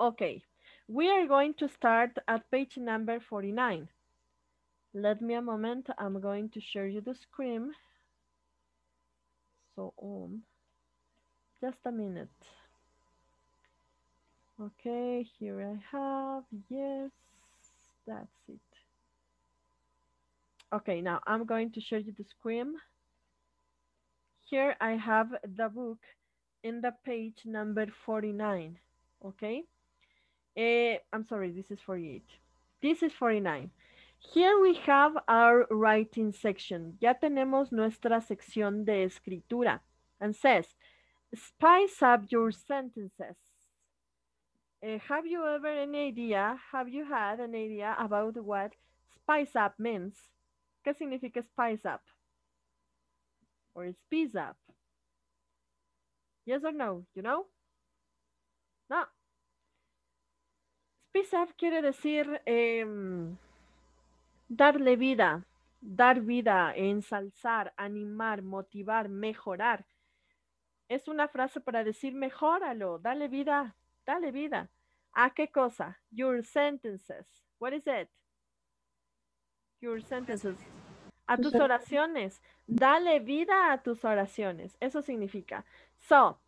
Okay, we are going to start at page number 49. Let me a moment, I'm going to share you the screen. So on, just a minute. Okay, here I have, yes, that's it. Okay, now I'm going to show you the screen. Here I have the book in the page number 49, okay? Uh, I'm sorry, this is 48. This is 49. Here we have our writing section. Ya tenemos nuestra sección de escritura. And says, spice up your sentences. Uh, have you ever an idea, have you had an idea about what spice up means? ¿Qué significa spice up? Or speed up? Yes or no, you know? No. Up quiere decir eh, darle vida, dar vida, ensalzar, animar, motivar, mejorar. Es una frase para decir mejóralo, dale vida, dale vida. ¿A qué cosa? Your sentences. What is it? Your sentences. A tus oraciones. Dale vida a tus oraciones. Eso significa. So,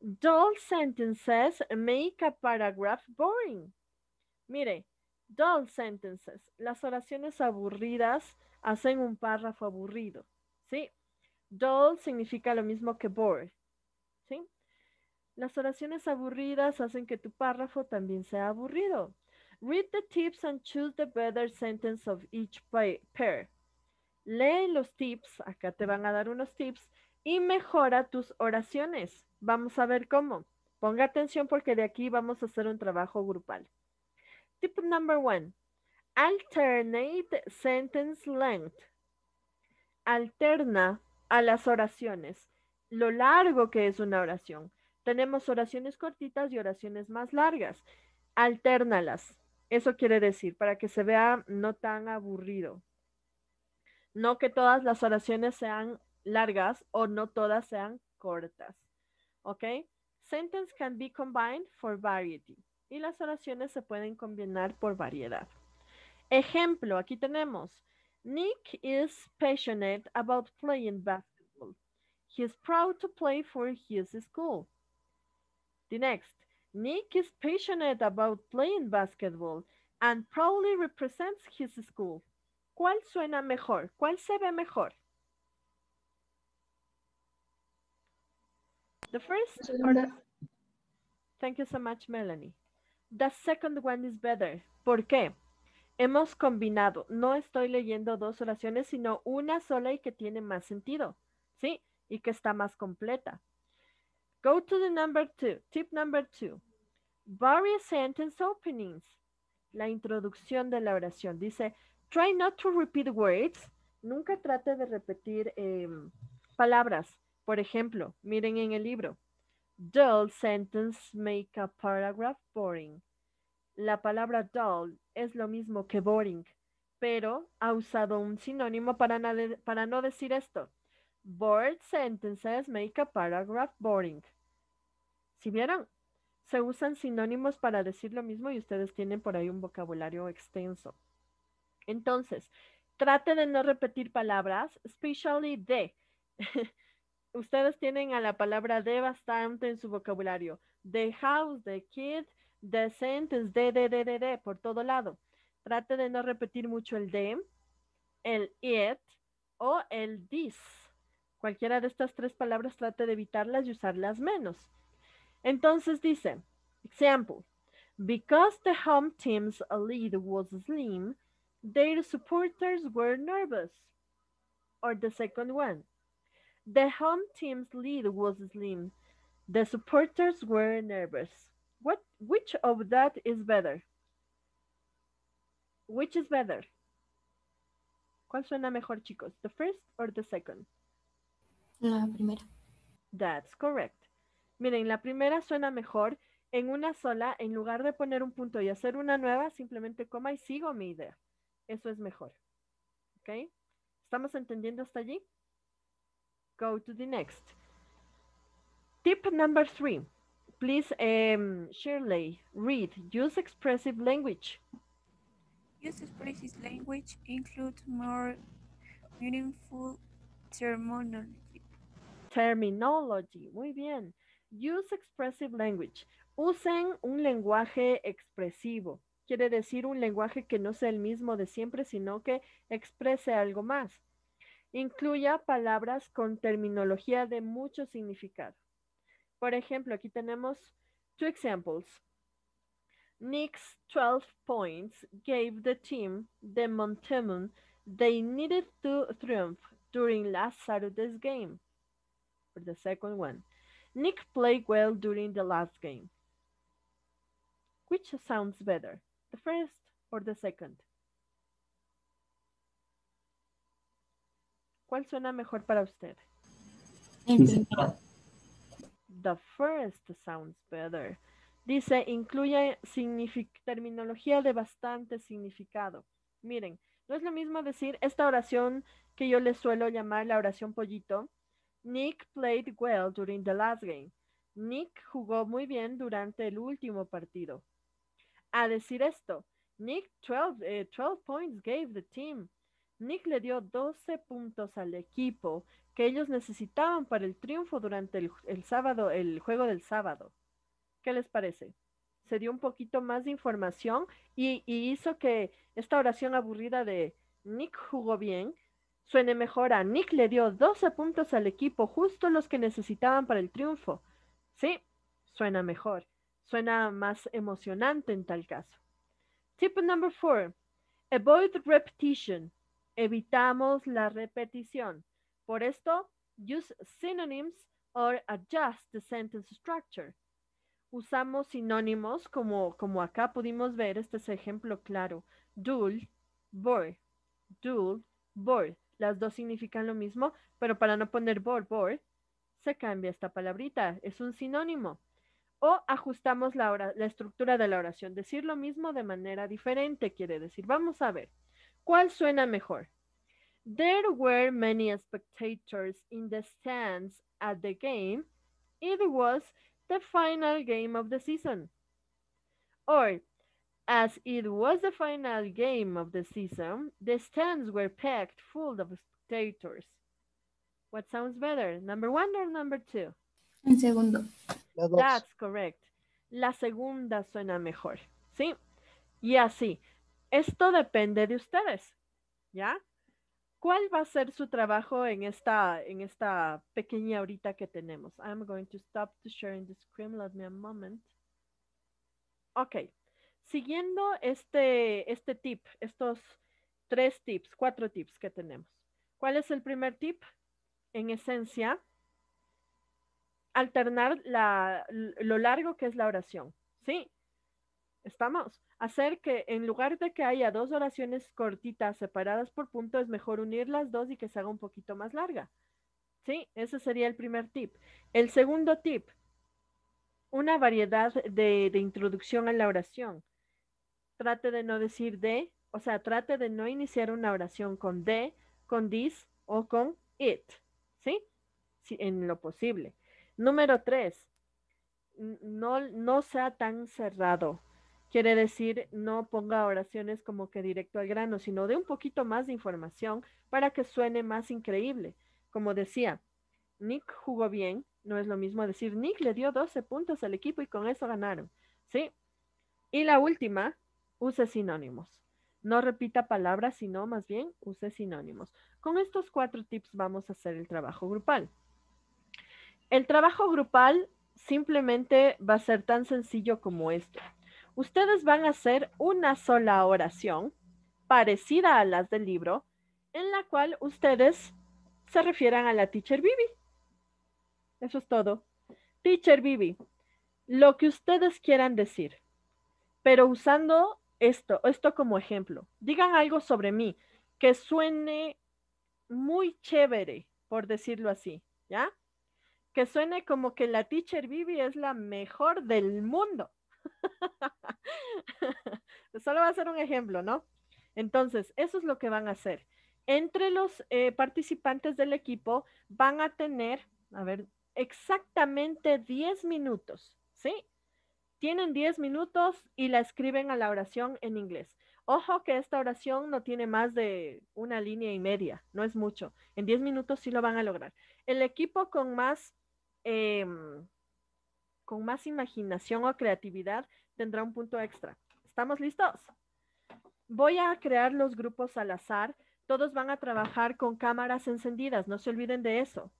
dull sentences make a paragraph boring. Mire, dull sentences. Las oraciones aburridas hacen un párrafo aburrido. ¿Sí? Dull significa lo mismo que bore. ¿Sí? Las oraciones aburridas hacen que tu párrafo también sea aburrido. Read the tips and choose the better sentence of each pair. Lee los tips, acá te van a dar unos tips, y mejora tus oraciones. Vamos a ver cómo. Ponga atención porque de aquí vamos a hacer un trabajo grupal. Tip number one. Alternate sentence length. Alterna a las oraciones. Lo largo que es una oración. Tenemos oraciones cortitas y oraciones más largas. Alternalas. Eso quiere decir, para que se vea no tan aburrido. No que todas las oraciones sean largas o no todas sean cortas. ¿Ok? Sentence can be combined for variety. Y las oraciones se pueden combinar por variedad. Ejemplo, aquí tenemos. Nick is passionate about playing basketball. He is proud to play for his school. The next, Nick is passionate about playing basketball and proudly represents his school. ¿Cuál suena mejor? ¿Cuál se ve mejor? The first. Thank you so much, Melanie. The second one is better. ¿Por qué? Hemos combinado. No estoy leyendo dos oraciones, sino una sola y que tiene más sentido. ¿Sí? Y que está más completa. Go to the number two. Tip number two. Various sentence openings. La introducción de la oración. Dice, try not to repeat words. Nunca trate de repetir eh, palabras. Por ejemplo, miren en el libro. Dull sentence make a paragraph boring. La palabra dull es lo mismo que boring, pero ha usado un sinónimo para, no decir esto. Bored sentences make a paragraph boring. ¿Si vieron? Se usan sinónimos para decir lo mismo y ustedes tienen por ahí un vocabulario extenso. Entonces, trate de no repetir palabras, especially de. ustedes tienen a la palabra de bastante en su vocabulario. The house, the kid, the sentence, de, de, de, de, de, por todo lado. Trate de no repetir mucho el de, el it o el this. Cualquiera de estas tres palabras trate de evitarlas y usarlas menos. Entonces dice, example, because the home team's lead was slim, their supporters were nervous. Or the second one, the home team's lead was slim, the supporters were nervous. What, which of that is better? Which is better? ¿Cuál suena mejor, chicos? The first or the second? La primera. That's correct. Miren, la primera suena mejor en una sola, en lugar de poner un punto y hacer una nueva, simplemente coma y sigo mi idea. Eso es mejor. ¿Ok? ¿Estamos entendiendo hasta allí? Go to the next. Tip number three. please, um, Shirley, read. Use expressive language. Use expressive language includes more meaningful terminology. Terminology. Muy bien. Use expressive language. Usen un lenguaje expresivo. Quiere decir un lenguaje que no sea el mismo de siempre, sino que exprese algo más. Incluya palabras con terminología de mucho significado. Por ejemplo, aquí tenemos two examples. Nick's 12 points gave the team the momentum they needed to triumph during last Saturday's game. For the second one, Nick played well during the last game. Which sounds better, the first or the second? ¿Cuál suena mejor para usted? The first sounds better. Dice, incluye terminología de bastante significado. Miren, no es lo mismo decir esta oración que yo le suelo llamar la oración pollito. Nick played well during the last game. Nick jugó muy bien durante el último partido. A decir esto, Nick 12, 12 eh, points gave the team. Nick le dio 12 puntos al equipo que ellos necesitaban para el triunfo durante el, sábado, el juego del sábado. ¿Qué les parece? Se dio un poquito más de información y, y hizo que esta oración aburrida de Nick jugó bien suene mejor a Nick le dio 12 puntos al equipo, justo los que necesitaban para el triunfo. Sí, suena mejor, suena más emocionante en tal caso. Tip number four, avoid repetition evitamos la repetición. Por esto, use synonyms or adjust the sentence structure. Usamos sinónimos como, como acá pudimos ver, este es ejemplo claro. Dull, bor, dull, bor. Las dos significan lo mismo, pero para no poner bor, bor, se cambia esta palabrita, es un sinónimo. O ajustamos la, la estructura de la oración. Decir lo mismo de manera diferente quiere decir, vamos a ver. ¿Cuál suena mejor? There were many spectators in the stands at the game. It was the final game of the season. Or, as it was the final game of the season, the stands were packed full of spectators. What sounds better, number one or number two? El segundo. That's correct. La segunda suena mejor, ¿sí? Y así, esto depende de ustedes, ¿ya? ¿Cuál va a ser su trabajo en esta, en esta pequeña horita que tenemos? I'm going to stop to sharing the screen. Let me a moment. Ok. Siguiendo este, este tip, estos tres tips, cuatro tips que tenemos. ¿Cuál es el primer tip? En esencia, alternar la, lo largo que es la oración. ¿Sí? ¿Estamos? hacer que en lugar de que haya dos oraciones cortitas separadas por punto, es mejor unir las dos y que se haga un poquito más larga. Sí, ese sería el primer tip. El segundo tip, una variedad de, de introducción a la oración. Trate de no decir de, o sea, trate de no iniciar una oración con de, con this o con it. ¿Sí? sí en lo posible. Número tres, no, no sea tan cerrado Quiere decir, no ponga oraciones como que directo al grano, sino de un poquito más de información para que suene más increíble. Como decía, Nick jugó bien, no es lo mismo decir Nick le dio 12 puntos al equipo y con eso ganaron. ¿Sí? Y la última, use sinónimos. No repita palabras, sino más bien use sinónimos. Con estos cuatro tips vamos a hacer el trabajo grupal. El trabajo grupal simplemente va a ser tan sencillo como esto ustedes van a hacer una sola oración parecida a las del libro, en la cual ustedes se refieran a la teacher Bibi. Eso es todo. Teacher Bibi, lo que ustedes quieran decir, pero usando esto, esto como ejemplo. Digan algo sobre mí que suene muy chévere, por decirlo así, ¿ya? Que suene como que la teacher Bibi es la mejor del mundo. Solo va a ser un ejemplo, ¿no? Entonces, eso es lo que van a hacer. Entre los eh, participantes del equipo van a tener, a ver, exactamente 10 minutos, ¿sí? Tienen 10 minutos y la escriben a la oración en inglés. Ojo que esta oración no tiene más de una línea y media, no es mucho. En 10 minutos sí lo van a lograr. El equipo con más, em, con más imaginación o creatividad tendrá un punto extra. ¿Estamos listos? Voy a crear los grupos al azar. Todos van a trabajar con cámaras encendidas, no se olviden de eso.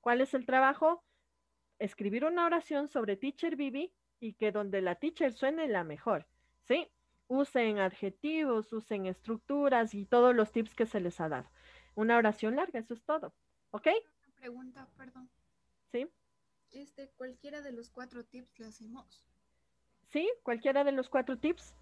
¿Cuál es el trabajo? Escribir una oración sobre Teacher Bibi y que donde la teacher suene la mejor, ¿sí? Usen adjetivos, usen estructuras y todos los tips que se les ha dado. Una oración larga, eso es todo, ¿ok? Una pregunta, perdón. Cualquiera de los cuatro tips lo hacemos. Sí, cualquiera de los cuatro tips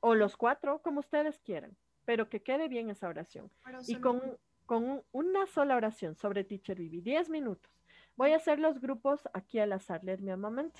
o los cuatro, como ustedes quieran, pero que quede bien esa oración. Pero Y con, con un- una sola oración sobre Teacher Bibi, 10 minutos. Voy a hacer los grupos aquí al azar. Let me a moment.